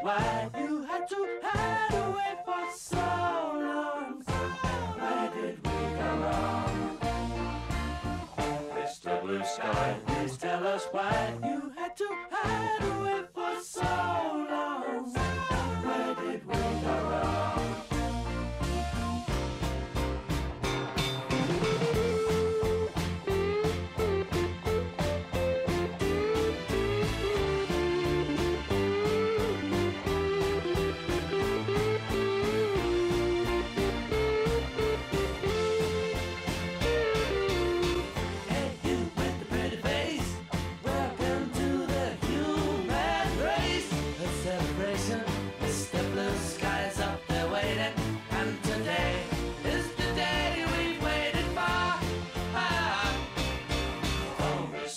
why you had to hide away for so long. Where did we go wrong? Mr. Blue Sky, please tell us why you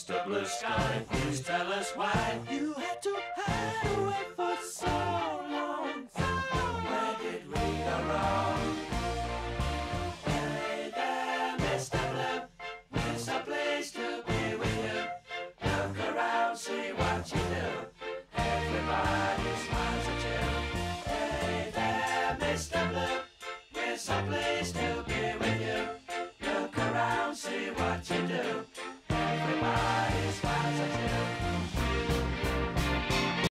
Mr. Blue Sky, please tell us why you had to hide away for so long. Where did we go wrong? Hey there, Mr. Blue. It's a place to be with you. Look around, see what you do. Everybody smiles at you. Hey there, Mr. Blue. We're so pleased